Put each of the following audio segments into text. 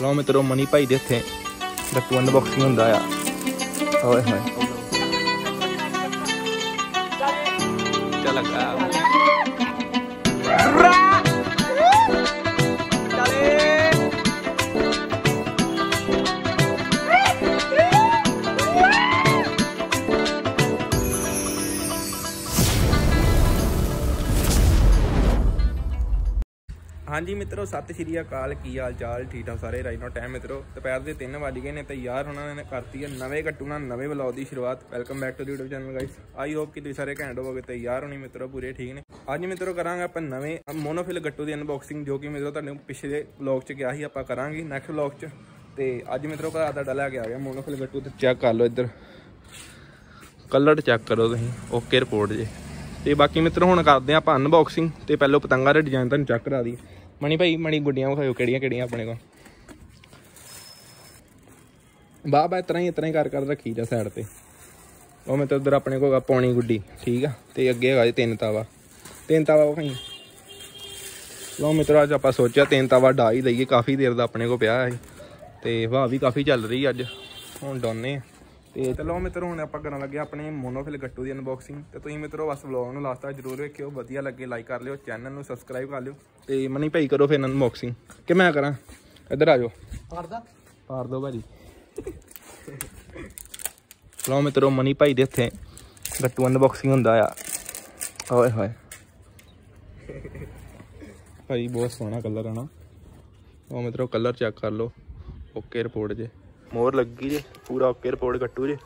ਲਓ ਮਿੱਤਰੋ ਮਨੀ ਭਾਈ ਦੇ ਇੱਥੇ ਗੱਟੂ ਅਨਬਾਕਸਿੰਗ ਹੁੰਦਾ ਆ ਓਏ ਹੋਏ ਚੱਲ ਲੱਗਾ ਹਾਂਜੀ ਮਿੱਤਰੋ, ਸਤਿ ਸ਼੍ਰੀ ਅਕਾਲ। ਕੀ ਹਾਲ ਚਾਲ? ਠੀਕ ਠਾਕ ਸਾਰੇ? ਰਾਈਟ ਟਾਈਮ ਮਿੱਤਰੋ, ਦੁਪਹਿਰ ਦੇ 3 ਵਜ ਗਏ ਨੇ ਤੇ ਯਾਰ ਉਹਨਾਂ ਨੇ, ਕਰਤੀ ਹੈ ਨਵੇਂ ਗੱਟੂ ਨਾਲ ਨਵੇਂ ਵਲੌਗ ਦੀ ਸ਼ੁਰੂਆਤ। Welcome back to YouTube channel guys I hope ਕਿ ਤੁਸੀਂ ਸਾਰੇ ਘੈਂਟ ਹੋਵੋਗੇ ਤੇ ਯਾਰ ਹੋਣੀ ਮਿੱਤਰੋ, ਪੂਰੇ ਠੀਕ ਨੇ। ਅੱਜ ਮਿੱਤਰੋ, ਕਰਾਂਗੇ ਆਪਾਂ ਨਵੇਂ ਮੋਨੋਫਿਲ ਗੱਟੂ ਦੀ ਅਨਬਾਕਸਿੰਗ ਜੋ ਕਿ ਮਿੱਤਰੋ ਤੁਹਾਨੂੰ ਪਿਛਲੇ ਵਲੌਗ 'ਚ ਕਿਹਾ ਸੀ, ਆਪਾਂ ਕਰਾਂਗੇ ਨੈਕਸਟ ਵਲੌਗ 'ਚ। ਤੇ ਅੱਜ ਮਿੱਤਰੋ, ਘਰ ਦਾ ਡਲਾ ਕੇ ਆ ਗਿਆ ਮੋਨੋਫਿਲ ਗੱਟੂ ਤੇ ਚੈੱਕ ਕਰ ਲਓ ਇੱਧਰ। ਕਲਰ ਚੈੱਕ ਕਰੋ ਤੁਸੀਂ। ਓਕੇ ਰਿਪੋਰਟ ਜੇ। ਤੇ ਬਾਕੀ ਮਿੱਤਰੋ, ਹੁਣ ਕਰਦੇ ਆ ਆਪਾਂ ਅਨਬਾਕਸਿੰਗ ਤੇ ਪਹਿਲਾਂ ਪਤੰਗਾਂ ਦੇ ਡਿਜ਼ਾਈਨ ਤੁਹਾਨੂੰ ਚੈੱਕ ਕਰਾ ਦਈਏ। ਮਣੀ ਭਾਈ, ਮਣੀ ਗੁੱਡੀਆਂ ਵਿਖਾਇਓ, ਕਿਹੜੀਆਂ ਕਿਹੜੀਆਂ ਆਪਣੇ ਕੋਲ? ਬਾਹ ਬਾ ਇਤਨਾ ਹੀ ਇਤਨਾ ਹੀ ਕਰ ਕਰ ਰੱਖੀ ਜਾ ਸਾਈਡ ਤੇ। ਉਹ ਮੈਂ ਤਾਂ ਉਧਰ ਆਪਣੇ ਕੋਲ ਹੈਗਾ, ਪੌਣੀ ਗੁੱਡੀ, ਠੀਕ ਆ? ਤੇ ਅੱਗੇ ਹੈਗਾ ਜੀ ਤਿੰਨ ਤਾਵਾ। ਤਿੰਨ ਤਾਵਾ ਵਿਖਾਈ ਲੋ ਮਿੱਤਰੋ, ਅੱਜ ਆਪਾਂ ਸੋਚਿਆ ਤਿੰਨ ਤਾਵਾ ਡਾ ਹੀ ਲਈਏ, ਕਾਫੀ ਦੇਰ ਦਾ ਆਪਣੇ ਕੋਲ ਪਿਆ ਹੈ। ਤੇ ਹਵਾ ਵੀ ਕਾਫੀ ਚੱਲ ਰਹੀ ਅੱਜ। ਹੁਣ ਡਾਉਨੇ ਆ। ਤੇ ਚਲੋ ਮਿੱਤਰੋ ਹੁਣ ਆਪਾਂ ਕਰਨ ਲੱਗੇ ਆਪਣੇ ਮੋਨੋਫਿਲ ਗੱਟੂ ਦੀ ਅਨਬਾਕਸਿੰਗ ਤੇ ਤੁਸੀਂ ਮਿੱਤਰੋ ਬਸ ਵਲੌਗ ਨੂੰ ਲਾਸਟ ਤੱਕ ਜਰੂਰ ਵੇਖਿਓ। ਵਧੀਆ ਲੱਗੇ ਲਾਈਕ ਕਰ ਲਿਓ ਚੈਨਲ ਨੂੰ ਸਬਸਕ੍ਰਾਈਬ ਕਰ ਲਿਓ। ਤੇ ਮਨੀ ਭਾਈ ਕਰੋ ਫਿਰ ਅਨਬਾਕਸਿੰਗ ਕਿ ਮੈਂ ਕਰਾਂ? ਇੱਧਰ ਆ ਜਾਓ। ਕਰਦਾ ਪਾਰ ਦੋ ਭਾਜੀ। ਲਓ ਮਿੱਤਰੋ ਮਨੀ ਭਾਈ ਦੇ ਇੱਥੇ ਗੱਟੂ ਅਨਬਾਕਸਿੰਗ ਹੁੰਦਾ ਆ। ਓਏ ਹੋਏ। ਭਾਈ ਬਹੁਤ ਸੋਹਣਾ ਕਲਰ ਹੈ ਨਾ। ਉਹ ਮਿੱਤਰੋ ਕਲਰ ਚੈੱਕ ਕਰ ਲਓ। ਓਕੇ ਰਿਪੋਰਟ ਜੇ। ਮੋਰ ਲੱਗੀ ਜੇ ਪੂਰਾ ਓਕੇ ਰਿਪੋਰਟ ਗੱਟੂ ਜੇ।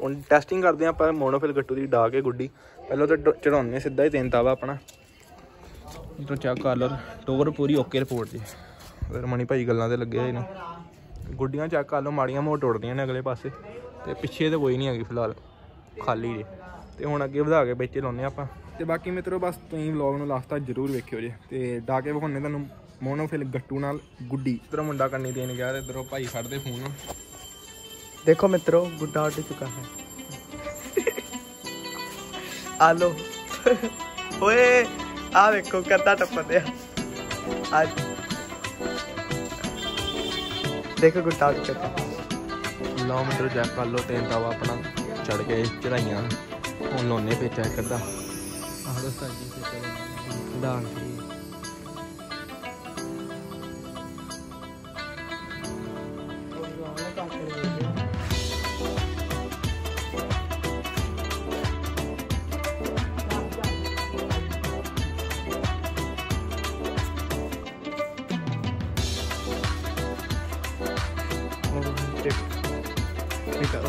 ਹੁਣ ਟੈਸਟਿੰਗ ਕਰਦੇ ਆਪਾਂ ਮੋਨੋਫਿਲ ਗੱਟੂ ਦੀ ਡਾ ਕੇ ਗੁੱਡੀ। ਪਹਿਲਾਂ ਤਾਂ ਚੜਾਉਣੇ ਸਿੱਧਾ ਹੀ ਤਿੰਨ ਤਾਵਾ ਆਪਣਾ। ਇਧਰ ਚੈੱਕ ਕਰ ਲਓ ਟੋਰ ਪੂਰੀ ਓਕੇ ਰਿਪੋਰਟ ਜੀ ਫਿਰ ਮਣੀ ਭਾਈ ਗੱਲਾਂ ਤੇ ਲੱਗੇ ਹੋਏ ਨੇ ਗੁੱਡੀਆਂ ਚੈੱਕ ਕਰ ਲਓ ਮਾੜੀਆਂ ਮੋਟ ਟੁੱਟਦੀਆਂ ਨੇ ਅਗਲੇ ਪਾਸੇ। ਤੇ ਪਿੱਛੇ ਤੇ ਕੋਈ ਨਹੀਂ ਹੈਗੀ ਫਿਲਹਾਲ ਖਾਲੀ ਜੇ। ਤੇ ਹੁਣ ਅੱਗੇ ਵਧਾ ਕੇ ਵਿੱਚ ਲਾਉਨੇ ਆਪਾਂ। ਤੇ ਬਾਕੀ ਮਿੱਤਰੋ ਬਸ ਤੁਸੀਂ ਵਲੌਗ ਨੂੰ ਲਾਸਟ ਤੱਕ ਜ਼ਰੂਰ ਵੇਖਿਓ ਜੇ। ਤੇ ਡਾ ਕੇ ਵਿਖਾਉਣੇ ਤੁਹਾਨੂੰ ਮੋਨੋਫਿਲ ਗੱਟੂ ਨਾਲ ਗੁੱਡੀ। ਇਧਰੋਂ ਮੁੰਡਾ ਕੰਨੀ ਦੇਣ ਗਿਆ ਤੇ ਇਧਰੋਂ ਭਾਈ ਫੜਦੇ ਫੋਨ देखो मित्रों गुड्डा उड़ चुका है आलो ओए आ देखो करता टप्पा दिया आज देखो गुड्डा उड़ चुका है ਲਓ ਮਿੱਤਰੋ ਚੈੱਕ ਕਰ ਲਓ ਤਿੰਨ ਤਾਵਾ ਆਪਣਾ ਚੜ ਕੇ ਚੜਾਈਆਂ ਹੁਣ ਲਾਉਨੇ ਪੇਚਾ ਇੱਕ ਅੱਧਾ ਆਹ ਦੱਸਾਂ ਜੀ ਤੇ ਚਲੋ ਡਾਂਸ ठीक है हो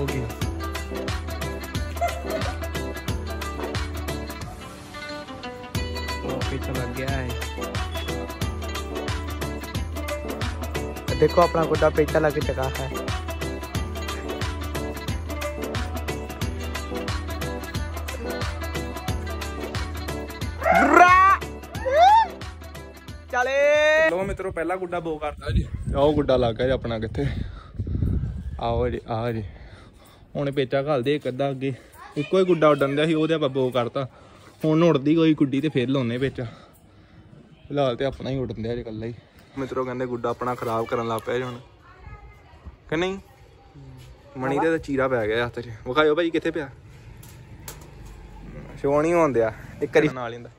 गया पीछे लग गया है देखो अपना गुड्डा पेचा लग चुका है चले ਲੋ ਮਿੱਤਰੋ ਪਹਿਲਾ ਗੁੱਡਾ ਬੋ ਕਰਤਾ ਜੀ ਆਓ ਗੁੱਡਾ ਲੱਗ ਗਿਆ ਜੀ ਆਪਣਾ ਕਿੱਥੇ ਆਓ ਜੀ ਆ ਜੀ ਹੁਣ ਪੇਚਾ ਘਲਦੇ ਇੱਕ ਅੱਧਾ ਅੱਗੇ। ਇੱਕੋ ਹੀ ਗੁੱਡਾ ਉੱਡਣ ਦਿਆ ਸੀ ਉਹਦੇ ਆਪਾਂ ਬੋ ਕਰਤਾ। ਹੁਣ ਉੜਦੀ ਕੋਈ ਗੁੱਡੀ ਤੇ ਫੇਰ ਲਾਉਨੇ ਪੇਚਾ ਫਿਲਹਾਲ ਤੇ ਆਪਣਾ ਹੀ ਉੱਡਣ ਦਿਆ ਜੇ ਕੱਲਾ ਹੀ। ਮਿੱਤਰੋ ਕਹਿੰਦੇ ਗੁੱਡਾ ਆਪਣਾ ਖਰਾਬ ਕਰਨ ਲੱਗ ਪਿਆ ਜੀ ਹੁਣ। ਕਿ ਨਹੀਂ? ਮਣੀ ਦੇ ਤਾਂ ਚੀਰਾ ਪੈ ਗਿਆ ਹੱਥ 'ਚ। ਵਿਖਾਇਓ ਭਾਈ ਕਿੱਥੇ ਪਿਆ? ਸ਼ੋਅ ਨਹੀਂ ਹੁੰਦਿਆ ਇੱਕ ਵਾਰੀ ਨਾਲ ਹੀ ਹੁੰਦਾ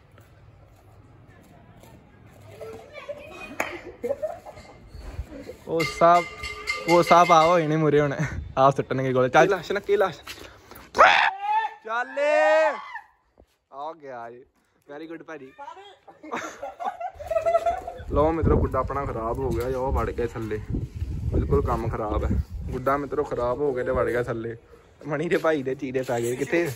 ਉਹ ਸਾਹ ਉਹ ਸਾਹ ਪਾ ਹੋਏ ਨੇ ਮੁਰੇ ਹੁਣ। ਆਪ ਸੁੱਟਣਗੇ ਗੋਲ। ਚੱਲ। ਲਾਸ਼ ਨਾ ਲਾਸ਼? ਚੱਲੇ ਆ ਗਿਆ ਜੀ ਵੈਰੀ ਗੁੱਡ ਭਾਜੀ। ਲੋ ਮਿੱਤਰੋ, ਗੁੱਡਾ ਆਪਣਾ ਖਰਾਬ ਹੋ ਗਿਆ, ਉਹ ਵੜ ਗਿਆ ਥੱਲੇ। ਬਿਲਕੁਲ ਕੰਮ ਖਰਾਬ ਹੈ। ਗੁੱਡਾ ਮਿੱਤਰੋ, ਖਰਾਬ ਹੋ ਗਿਆ ਤੇ ਵੜ ਗਿਆ ਥੱਲੇ। ਮਣੀ ਦੇ ਭਾਈ ਦੇ ਚੀੜੇ ਪੈ ਗਏ ਕਿੱਥੇ?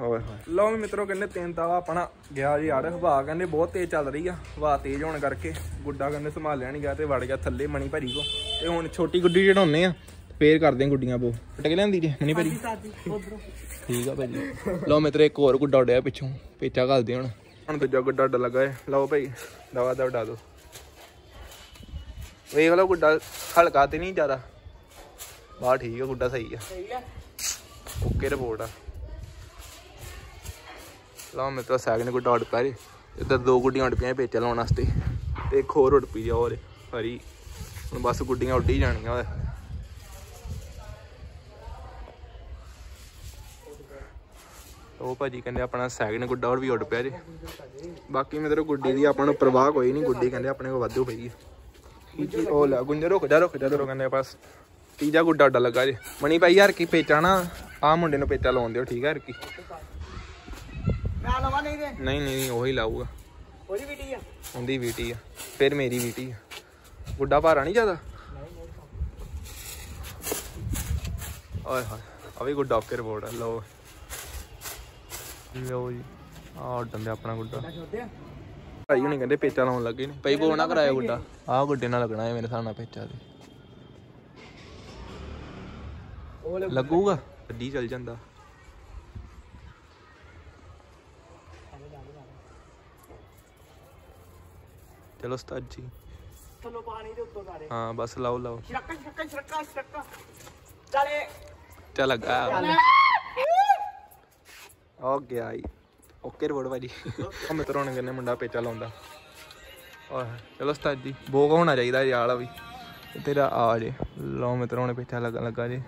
ਓਏ ਹੋਏ। ਲੋ ਮਿੱਤਰੋ ਕਹਿੰਦੇ ਤਿੰਨ ਤਾਵਾ ਆਪਣਾ ਗਿਆ ਜੀ ਯਾਰ ਹਵਾ ਕਹਿੰਦੇ ਬਹੁਤ ਤੇਜ਼ ਚੱਲ ਰਹੀ ਆ ਹਵਾ ਤੇਜ਼ ਹੋਣ ਕਰਕੇ ਗੁੱਡਾ ਕਹਿੰਦੇ ਸੰਭਾਲਿਆ ਨਹੀਂ ਗਿਆ ਤੇ ਵੜ ਗਿਆ ਥੱਲੇ ਮਣੀ ਭਾਜੀ ਕੋ। ਤੇ ਹੁਣ ਛੋਟੀ ਗੁੱਡੀ ਚੜਾਉਨੇ ਆ ਫੇਰ ਕਰਦੇ ਆ ਗੁੱਡੀਆਂ ਬੋ। ਫਟ ਕੇ ਲੈਂਦੀ ਜੇ ਮਣੀ ਭਾਜੀ ਠੀਕ ਆ ਭਾਜੀ। ਲਓ ਮਿੱਤਰੋ ਇੱਕ ਹੋਰ ਗੁੱਡਾ ਉੱਡਿਆ ਪਿੱਛੋਂ ਪੇਚਾ ਘਲਦੇ ਹੁਣ। ਹੁਣ ਦੂਜਾ ਗੁੱਡਾ ਉੱਡ ਲੱਗਾ ਏ। ਲਓ ਭਾਈ ਦਵਾ ਦਾ ਉਡਾ ਦੋ। ਵੇਖ ਲਓ ਗੁੱਡਾ ਹਲਕਾ ਤੇ ਨਹੀਂ ਜ਼ਿਆਦਾ। ਬਾਹ ਠੀਕ ਆ ਗੁੱਡਾ ਸਹੀ ਆ। ਓਕੇ ਰਿਪੋਰਟ ਆ। ਲਓ ਮਿੱਤਰੋ ਸੈਕਿੰਡ ਗੁੱਡਾ ਉੱਡ ਪਿਆ ਜੀ ਇੱਧਰ ਦੋ ਗੁੱਡੀਆਂ ਉੱਡ ਪਈਆਂ ਪੇਚਾ ਲਾਉਣ ਵਾਸਤੇ। ਤੇ ਇੱਕ ਹੋਰ ਉੱਡ ਪਈ ਆ, ਹੋਰ ਹਰੀ। ਹੁਣ ਬਸ ਗੁੱਡੀਆਂ ਉੱਡੀ ਜਾਣੀਆਂ ਓਏ। ਉਹ ਭਾਜੀ ਕਹਿੰਦੇ ਆਪਣਾ ਸੈਕਿੰਡ ਗੁੱਡਾ ਹੋਰ ਵੀ ਉੱਡ ਪਿਆ ਜੇ। ਬਾਕੀ ਮੇਰੇ ਗੁੱਡੀ ਦੀ ਆਪਾਂ ਨੂੰ ਪ੍ਰਵਾਹ ਕੋਈ ਨਹੀਂ ਗੁੱਡੀ ਕਹਿੰਦੇ ਆਪਣੇ ਕੋਲ ਵਾਧੂ ਪਈ ਹੈ ਠੀਕ ਉਹ ਲੈ, ਗੁੰਜੇ ਰੁਕ ਜਾ ਰੁਕ ਜਾ, ਰੁਕ ਕਹਿੰਦੇ ਬਸ ਤੀਜਾ ਗੁੱਡਾ ਉੱਡਾ ਲੱਗਾ ਜੇ। ਮਣੀ ਭਾਈ ਯਾਰ ਕੀ ਪੇਚਾ ਨਾ, ਆਹ ਮੁੰਡੇ ਨੂੰ ਪੇਚਾ ਲਾਉਣ ਦਿਓ, ਠੀਕ ਹੈ ਯਾਰ ਕੀ। ਮੈਂ ਲਵਾ ਨਹੀਂ ਦੇ ਨਹੀਂ ਨਹੀਂ ਉਹੀ ਲਾਊਗਾ। ਉਹਦੀ ਵੀਡੀ ਆ। ਉਹਦੀ ਵੀਟੀ ਆ। ਫਿਰ ਮੇਰੀ ਵੀਟੀ ਆ। ਗੁੱਡਾ ਭਾਰਾ ਨਹੀਂ ਜ਼ਿਆਦਾ? ਓਏ ਹੋਏ ਆ ਵੀ ਗੁੱਡਾ ਓਕੇ ਰਿਪੋਰਟ ਆ ਲਓ। ਲਓ ਜੀ ਉੱਡਣ ਦੇ ਆਪਣਾ ਗੁੱਡਾ। ਭਾਈ ਹੁਣੀ ਕਹਿੰਦੇ ਪੇਚਾ ਲਾਉਣ ਲੱਗੇ ਨੇ। ਪਈ ਬੋ ਨਾ ਕਰਾਇਆ ਗੁੱਡਾ। ਆਹ ਗੁੱਡੇ ਨਾਲ ਲੱਗਣਾ ਹੈ ਮੇਰੇ ਹਿਸਾਬ ਨਾਲ ਪੇਚਾ ਲੈ ਲੱਗੂਗਾ? ਗੱਡੀ ਚੱਲ ਜਾਂਦਾ। ਚਲੋ ਉਸਤਾਦ ਜੀ। ਥੱਲੋਂ ਪਾਣੀ ਦੇ ਉੱਤੋਂ ਸਾਰੇ। ਹਾਂ ਬਸ ਲਾਓ ਲਾਓ। ਸ਼ਰਕਾ ਸ਼ਰਕਾ ਸ਼ਰਕਾ ਸ਼ਰਕਾ ਚਲੇ ਚੱਲ ਲੱਗਾ। ਹੋ ਗਿਆ ਈ। ਓਕੇ ਰਿਪੋਰਟ ਭਾਜੀ। ਉਹ ਮਿੱਤਰੋਂ ਨੇ ਕਹਿੰਦੇ ਮੁੰਡਾ ਪੇਚਾ ਲਾਉਂਦਾ। ਓਏ ਚਲੋ ਉਸਤਾਦ ਜੀ ਬੋਗ ਹੋਣਾ ਚਾਹੀਦਾ ਯਾਰ ਵੀ। ਤੇਰਾ ਆ ਜੇ। ਲਓ ਮਿੱਤਰੋਂ ਨੇ ਪੇਚਾ ਲੱਗਣ ਲੱਗਾ ਜੇ।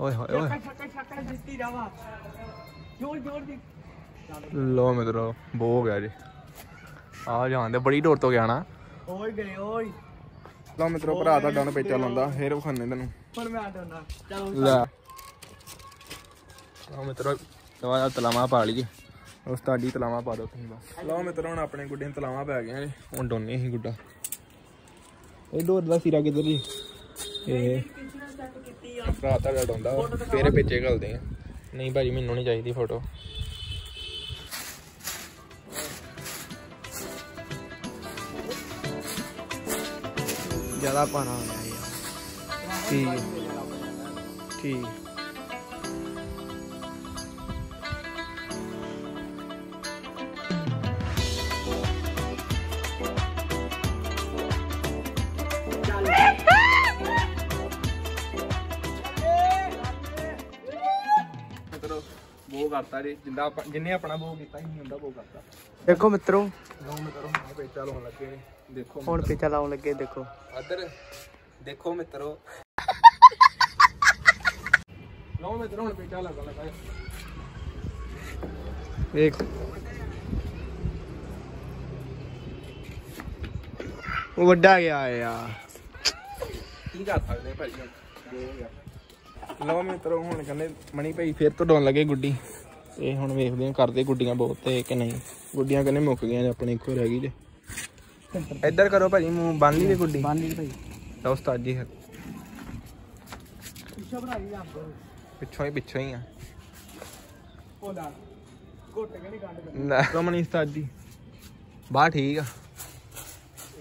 ਓਏ ਹੋਏ ਓਏ। ਸ਼ਰਕਾ ਸ਼ਰਕਾ ਜਿੱਤੀ ਜਾਵਾ। ਜੋਰ ਜੋਰ ਦੀ। ਲੋ ਮਿੱਤਰੋ ਬੋ ਹੋ ਗਿਆ ਜੀ। ਆ ਜਾਂਦੇ ਬੜੀ ਦੂਰ ਤੋਂ ਗਿਆ ਨਾ। ਓਏ ਗਏ ਓਏ। ਲੋ ਮਿੱਤਰੋ ਭਰਾ ਤੁਹਾਡਾ ਨੂੰ ਪੇਚਾ ਲਾਉਂਦਾ ਫੇਰ ਵਿਖਾਣੇ ਤੈਨੂੰ। ਹੁਣ ਮੈਂ ਆਟੋਣਾ ਚਲੋ ਲੈ। ਲੋ ਮਿੱਤਰੋ ਦਵਾ ਤਲਾਵਾ ਪਾ ਲਈਏ। ਉਸ ਤੁਹਾਡੀ ਤਲਾਵਾ ਪਾ ਦੋ ਤੁਸੀਂ ਬਸ। ਲੋ ਮਿੱਤਰੋ ਹੁਣ ਆਪਣੇ ਗੁੱਡੇ ਨੂੰ ਤਲਾਵਾ ਪੈ ਗਈਆਂ ਜੀ ਹੁਣ ਡੋਨੇ ਹੀ ਗੁੱਡਾ। ਇਹ ਡੋਰ ਦਾ ਸਿਰਾ ਕਿੱਧਰ ਜੀ? ਇਹ। ਕੀਤੀ ਆ ਭਰਾ ਤੁਹਾਡਾ ਡੋਂਦਾ। ਫੇਰ ਪੇਚੇ ਘਲਦੇ ਆ। ਨਹੀਂ ਭਾਜੀ ਮੈਨੂੰ ਨਹੀਂ ਚਾਹੀਦੀ ਫੋਟੋ ਜ਼ਿਆਦਾ ਪਾਣਾ ਹੁੰਦਾ ਯਾਰ ਠੀਕ। ਹੈ। ਠੀਕ ਬੋ ਕਰਤਾ ਜੀ ਜਿੰਦਾ ਜਿੰਨੇ ਆਪਣਾ ਬੋ ਕੀਤਾ ਸੀ ਹੁੰਦਾ ਬੋ ਕਰਤਾ। ਦੇਖੋ ਮਿੱਤਰੋ। ਲਓ ਮਿੱਤਰੋ। ਹੁਣ ਪੇਚਾ ਲਾਉਣ ਲੱਗੇ ਨੇ ਦੇਖੋ। ਹੁਣ ਪਿੱਛਾ ਲਾਉਣ ਲੱਗੇ ਦੇਖੋ ਅਦਰ ਦੇਖੋ ਮਿੱਤਰੋ। ਲਓ ਮਿੱਤਰੋ ਹੁਣ ਪੇਚਾ ਲੱਗਾ ਹੈ। ਵੇਖ। ਉਹ ਵੱਡਾ ਗਿਆ ਯਾਰ ਕੀ ਕਰ ਸਕਦੇ ਭਾਈ ਲਓ ਮਿੱਤਰੋ ਹੁਣ ਕਹਿੰਦੇ ਮਣੀ ਭਾਈ ਫਿਰ ਤੋਂ ਡਾਉਣ ਲੱਗੇ ਗੁੱਡੀ। ਇਹ ਹੁਣ ਵੇਖਦੇ ਆ ਕਰਦੇ ਗੁੱਡੀਆਂ ਬਹੁਤ ਤੇ ਕਿ ਨਹੀਂ। ਗੁੱਡੀਆਂ ਕਹਿੰਦੇ ਮੁੱਕ ਗਈਆਂ ਨੇ ਆਪਣੀ ਇੱਕੋ ਰਹਿ ਗਈ ਜੇ। ਇੱਧਰ ਕਰੋ ਭਾਜੀ ਮੂੰਹ ਬੰਨ ਲਈ ਦੀ ਗੁੱਡੀ। ਬੰਨ ਲਈ ਭਾਈ। ਲਓ ਉਸਤਾਦ ਜੀ ਫਿਰ ਪਿੱਛਾ ਬਣਾਈ ਜਾਂਦੇ ਪਿੱਛੋਂ ਹੀ ਪਿੱਛੋਂ ਹੀ ਆ। ਉਹਦਾ ਘੁੱਟ ਕੇ ਨਹੀਂ ਕੰਡ ਲੈ। ਰਮਣੀ ਉਸਤਾਦ ਜੀ। ਬਾ ਠੀਕ ਆ।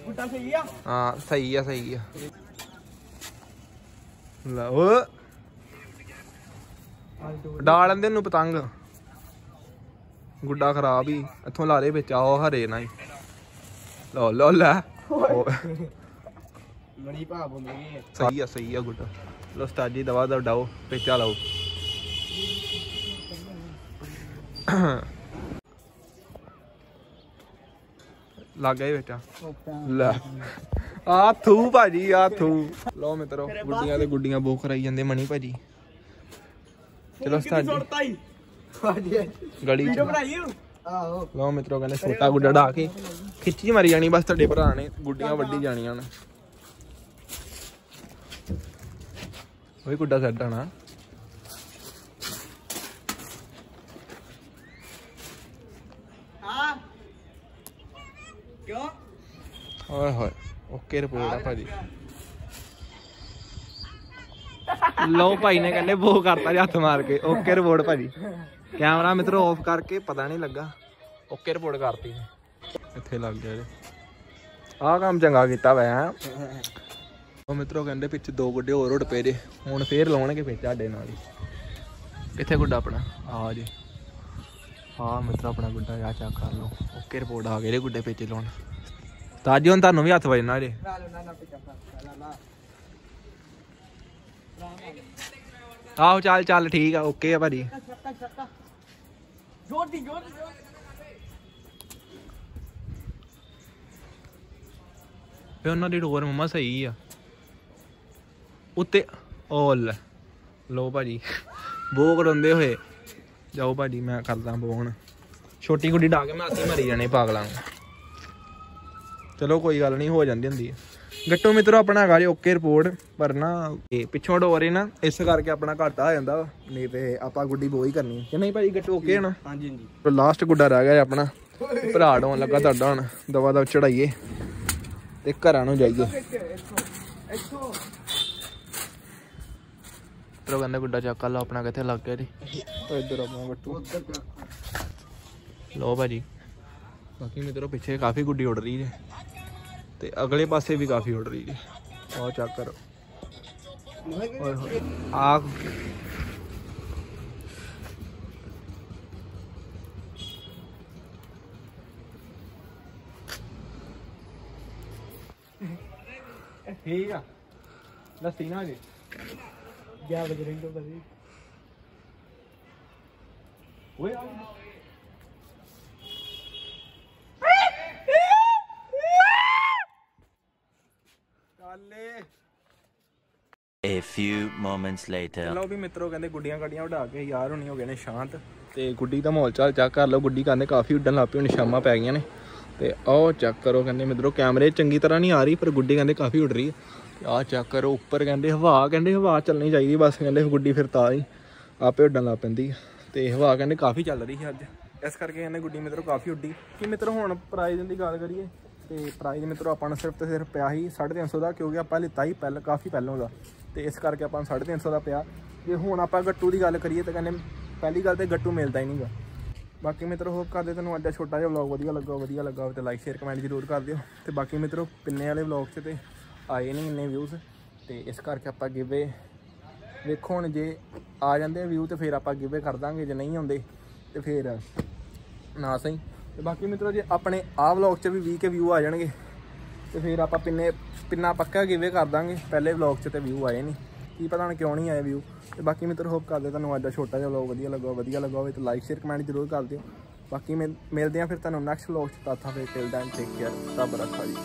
ਬੁੱਟਾ ਸਹੀ ਆ? ਹਾਂ ਸਹੀ ਆ ਸਹੀ ਆ। ਲਓ ਡਾਲ ਲੈਂਦੇ ਨੂੰ ਪਤੰਗ। ਗੁੱਡਾ ਖਰਾਬ ਹੀ। ਇੱਥੋਂ ਲਾ ਦੇ ਵਿੱਚ ਆਓ ਹਰੇ ਨਾ ਹੀ। ਲਓ ਲਓ ਲੈ। ਉਹ, ਲੜੀ ਭਾ ਬੋਲੀ ਸਹੀ ਆ ਸਹੀ ਆ ਗੁੱਡਾ। ਲੋ ਉਸਤਾਦ ਜੀ ਦਵਾ ਦਾ ਡਾਓ ਪੇਚਾ ਲਾਓ। ਲੱਗ ਗਏ ਬੇਟਾ ਲੈ। ਆ ਥੂ ਭਾਜੀ ਆ ਥੂ ਲਓ ਮਿੱਤਰੋ ਗੁੱਡੀਆਂ ਤੇ ਗੁੱਡੀਆਂ ਬੋ ਕਰਾਈ ਜਾਂਦੇ ਮਣੀ ਭਾਜੀ। ਚਲੋ ਉਸਤਾਦ ਜੀ ਸੁੱਟਤਾ ਹੀ ਹਾਂਜੀ ਗਲੀ ਵੀਡੀਓ ਬਣਾਈ ਆਹੋ। ਲਓ ਮਿੱਤਰੋ ਕਹਿੰਦੇ ਛੋਟਾ ਗੁੱਡਾ ਢਾ ਕੇ ਖਿੱਚੀ ਮਾਰੀ ਜਾਣੀ ਬਸ ਤੁਹਾਡੇ ਭਰਾ ਨੇ ਗੁੱਡੀਆਂ ਵੱਡੀ ਜਾਣੀਆਂ ਨੇ। ਉਹੀ ਗੁੱਡਾ ਸੈੱਟ ਆਣਾ। ਹਾਂ। ਕਿਉਂ? ਓਏ ਹੋਏ ਓਕੇ ਰਿਪੋਰਟ ਆ ਭਾਜੀ। ਲਓ ਭਾਈ ਨੇ ਕਹਿੰਦੇ ਬੋ ਕਰਤਾ ਹੱਥ ਮਾਰ ਕੇ। ਓਕੇ ਰਿਪੋਰਟ ਭਾਜੀ। ਕੈਮਰਾ ਮਿੱਤਰੋ ਆਫ ਕਰਕੇ ਪਤਾ ਨਹੀਂ ਲੱਗਾ। ਓਕੇ ਰਿਪੋਰਟ ਕਰਤੀ ਇੱਥੇ ਲੱਗ ਗਿਆ ਜੀ ਆਹ ਕੰਮ ਚੰਗਾ ਕੀਤਾ ਵੈ ਹੈਂ। ਉਹ ਮਿੱਤਰੋ ਕਹਿੰਦੇ ਪਿੱਛੇ ਦੋ ਗੁੱਡੇ ਹੋਰ ਉੱਡ ਪਏ ਜੇ ਹੁਣ ਫੇਰ ਲਾਉਣਗੇ ਵਿੱਚ ਸਾਡੇ ਨਾਲ ਹੀ। ਕਿੱਥੇ ਗੁੱਡਾ ਆਪਣਾ? ਆ ਜੇ। ਹਾਂ ਮਿੱਤਰ ਆਪਣਾ ਗੁੱਡਾ ਆ ਚੈੱਕ ਕਰ ਲਓ। ਓਕੇ ਰਿਪੋਰਟ ਆ ਗਏ ਜੇ ਗੁੱਡੇ ਪੇਚੇ ਲਾਉਣ। ਤਾਂ ਅੱਜ ਹੁਣ ਤੁਹਾਨੂੰ ਵੀ ਹੱਥ ਵੱਜਣਾ ਜੇ। ਪਿੱਛਾ ਆਹੋ ਚੱਲ ਚੱਲ ਠੀਕ ਆ ਓਕੇ ਆ ਭਾਜੀ। ਛੱਕਾ ਛੱਕਾ ਜੋਰ ਫੇ ਉਹਨਾਂ ਦੀ ਡੋਰ ਮੰਮਾ ਸਹੀ ਆ ਉੱਤੇ ਓਲ ਲੈ ਲੋ ਭਾਜੀ ਬੋ ਕਰਾਉਂਦੇ ਹੋਏ ਜਾਓ ਭਾਜੀ ਮੈਂ ਕਰਦਾ ਬੋਣ ਛੋਟੀ ਗੁੱਡੀ ਡਾ ਕੇ ਮੈਂ ਹੱਥੀ ਮਰੀ ਜਾਣੇ ਪਾਗਲਾਂ ਨੂੰ ਚਲੋ ਕੋਈ ਗੱਲ ਨਹੀਂ ਹੋ ਜਾਂਦੀ ਹੁੰਦੀ ਹੈ। ਗੱਟੋ ਮਿੱਤਰੋ ਆਪਣਾ ਹੈਗਾ ਜੀ ਓਕੇ ਰਿਪੋਰਟ ਪਰ ਨਾ ਇਹ ਪਿੱਛੋਂ ਡੋਰੇ ਨਾ ਇਸ ਕਰਕੇ ਆਪਣਾ ਘਾਟਾ ਆ ਜਾਂਦਾ। ਨਹੀਂ ਤੇ ਆਪਾਂ ਗੁੱਡੀ ਬੋ ਹੀ ਕਰਨੀ ਹੈ। ਕਿ ਨਹੀਂ ਭਾਜੀ ਗੱਟੋ ਓਕੇ ਹੈ ਨਾ ਹਾਂਜੀ ਹਾਂਜੀ। ਤੇ ਲਾਸਟ ਗੁੱਡਾ ਰਹਿ ਗਿਆ ਆਪਣਾ। ਭਰਾ ਡਾਉਣ ਲੱਗਾ ਤੁਹਾਡਾ ਹੁਣ ਦਵਾ ਦਵ ਚੜਾਈਏ ਤੇ ਘਰਾਂ ਨੂੰ ਜਾਈਏ। ਇੱਥੋਂ ਤਰੋ ਕਹਿੰਦੇ ਗੁੱਡਾ ਚੱਕ ਕਰ ਲਓ ਆਪਣਾ ਕਿੱਥੇ ਲੱਗ ਗਿਆ ਜੀ। ਇੱਧਰ ਆਪਣਾ ਗੱਟੂ। ਲੋ ਭਾਜੀ। ਬਾਕੀ ਮਿੱਤਰੋ ਪਿੱਛੇ ਕਾਫੀ ਗੁੱਡੀ ਉੱਡ ਰਹੀ ਹੈ ਤੇ ਅਗਲੇ ਪਾਸੇ ਵੀ ਕਾਫੀ ਉੱਡ ਰਹੀ ਹੈ ਆਹ ਚੈੱਕ ਕਰੋ ਓਏ ਹੋਏ ਆ ਠੀਕ ਆ ਲੱਸੀ ਨਾ ਜੀ ਗਿਆ ਬਜਰਿੰਗ ਤੋਂ ਕਦੀ ਓਏ ਆ A few moments later. ਲਓ ਵੀ ਮਿੱਤਰੋ ਕਹਿੰਦੇ ਗੁੱਡੀਆਂ ਗੱਡੀਆਂ ਉਡਾ ਕੇ ਯਾਰ ਹੁਣੀ ਹੋ ਗਏ ਨੇ ਸ਼ਾਂਤ। ਤੇ ਗੁੱਡੀ ਦਾ ਮਾਹੌਲ ਚਾਲ ਚੈੱਕ ਕਰ ਲਓ। ਗੁੱਡੀ ਕਹਿੰਦੇ ਕਾਫੀ ਉੱਡਣ ਲੱਗ ਪਈ ਹੁਣ ਸ਼ਾਮਾਂ ਪੈ ਗਈਆਂ ਨੇ। ਤੇ ਆਹ ਚੈੱਕ ਕਰੋ ਕਹਿੰਦੇ ਮਿੱਤਰੋ ਕੈਮਰੇ ਚੰਗੀ ਤਰ੍ਹਾਂ ਨਹੀਂ ਆ ਰਹੀ ਪਰ ਗੁੱਡੀ ਕਹਿੰਦੇ ਕਾਫੀ ਉੱਡ ਰਹੀ ਹੈ। ਆਹ ਚੈੱਕ ਕਰੋ ਉੱਪਰ ਕਹਿੰਦੇ ਹਵਾ ਕਹਿੰਦੇ ਹਵਾ ਚੱਲਣੀ ਚਾਹੀਦੀ ਬਸ ਕਹਿੰਦੇ ਗੁੱਡੀ ਫਿਰ ਤਾਂ ਹੀ ਆਪੇ ਉੱਡਣ ਲੱਗ ਪੈਂਦੀ ਤੇ ਹਵਾ ਕਹਿੰਦੇ ਕਾਫੀ ਚੱਲ ਰਹੀ ਹੈ ਅੱਜ। ਇਸ ਕਰਕੇ ਕਹਿੰਦੇ ਗੁੱਡੀ ਮਿੱਤਰੋ ਕਾਫੀ ਉੱਡੀ। ਕਿ ਮਿੱਤਰੋ ਹੁਣ ਪ੍ਰਾਈਜ਼ ਦੀ ਗੱਲ ਕਰੀਏ ਤੇ ਪ੍ਰਾਈਜ਼ ਮਿੱਤਰੋ, ਆਪਾਂ ਨੂੰ ਸਿਰਫ ਤੇ ਸਿਰਫ ਪਿਆ ਹੀ 350 ਦਾ, ਕਿਉਂਕਿ ਆਪਾਂ ਲਿੱਤਾ ਹੀ ਪਹਿਲਾਂ, ਕਾਫੀ ਪਹਿਲਾਂ ਦਾ। ਤੇ ਇਸ ਕਰਕੇ ਆਪਾਂ ਨੂੰ 350 ਦਾ ਪਿਆ। ਜੇ ਹੁਣ ਆਪਾਂ ਗੱਟੂ ਦੀ ਗੱਲ ਕਰੀਏ, ਤਾਂ ਕਹਿੰਦੇ ਪਹਿਲੀ ਗੱਲ ਤੇ ਗੱਟੂ ਮਿਲਦਾ ਹੀ ਨਹੀਂਗਾ। ਬਾਕੀ ਮਿੱਤਰੋ ਹੋਪ ਕਰਦੇ ਤੁਹਾਨੂੰ ਅੱਜ ਦਾ ਛੋਟਾ ਜਿਹਾ ਵਲੌਗ ਵਧੀਆ ਲੱਗਾ ਵਧੀਆ ਲੱਗਾ ਹੋਵੇ ਤੇ ਲਾਈਕ ਸ਼ੇਅਰ ਕਮੈਂਟ ਜ਼ਰੂਰ ਕਰ ਦਿਓ। ਤੇ ਬਾਕੀ ਮਿੱਤਰੋ, ਪਿੰਨੇ ਵਾਲੇ ਵਲੌਗ 'ਚ ਤੇ ਆਏ ਨਹੀਂ ਇੰਨੇ ਵਿਊਜ਼ ਤੇ ਇਸ ਕਰਕੇ ਆਪਾਂ ਗਿਵੇ ਵੇਖੋ ਹੁਣ ਜੇ ਆ ਜਾਂਦੇ ਵਿਊ ਤੇ ਫਿਰ ਆਪਾਂ ਗਿਵੇ ਕਰ ਦਾਂਗੇ, ਜੇ ਨਹੀਂ ਆਉਂਦੇ ਤੇ ਫਿਰ ਨਾ ਸਹੀ। ਤੇ ਬਾਕੀ ਮਿੱਤਰੋ ਜੇ, ਆਪਣੇ ਆਹ ਵਲੌਗ 'ਚ ਵੀ 20 ਕੇ ਵਿਊ ਆ ਜਾਣਗੇ। ਤੇ ਫਿਰ ਆਪਾਂ ਪਿੰਨੇ ਪਿੰਨਾ ਪੱਕਾ ਗਿਵੇ ਕਰ ਦਾਂਗੇ। ਪਹਿਲੇ ਵਲੌਗ 'ਚ ਤੇ ਵਿਊ ਆਏ ਨਹੀਂ ਕੀ ਪਤਾ ਹੁਣ ਕਿਉਂ ਨਹੀਂ ਆਏ ਵਿਊ ਤੇ ਬਾਕੀ ਮਿੱਤਰ ਹੋਪ ਕਰਦੇ ਤੁਹਾਨੂੰ ਅੱਜ ਦਾ ਛੋਟਾ ਜਿਹਾ ਵਲੌਗ ਵਧੀਆ ਲੱਗਾ ਵਧੀਆ ਲੱਗਾ ਹੋਵੇ ਤਾਂ ਲਾਈਕ ਸ਼ੇਅਰ ਕਮੈਂਟ ਜ਼ਰੂਰ ਕਰ ਦਿਓ। ਬਾਕੀ ਮਿਲ- ਮਿਲਦੇ ਆ ਫਿਰ ਤੁਹਾਨੂੰ ਨੈਕਸਟ ਵਲੌਗ 'ਚ। ਤਾਥਾ ਫਿਰ ਟਿਲ ਦੈਨ ਟੇਕ ਕੇਅਰ ਰੱਬ ਰੱਖਾ ਜੀ।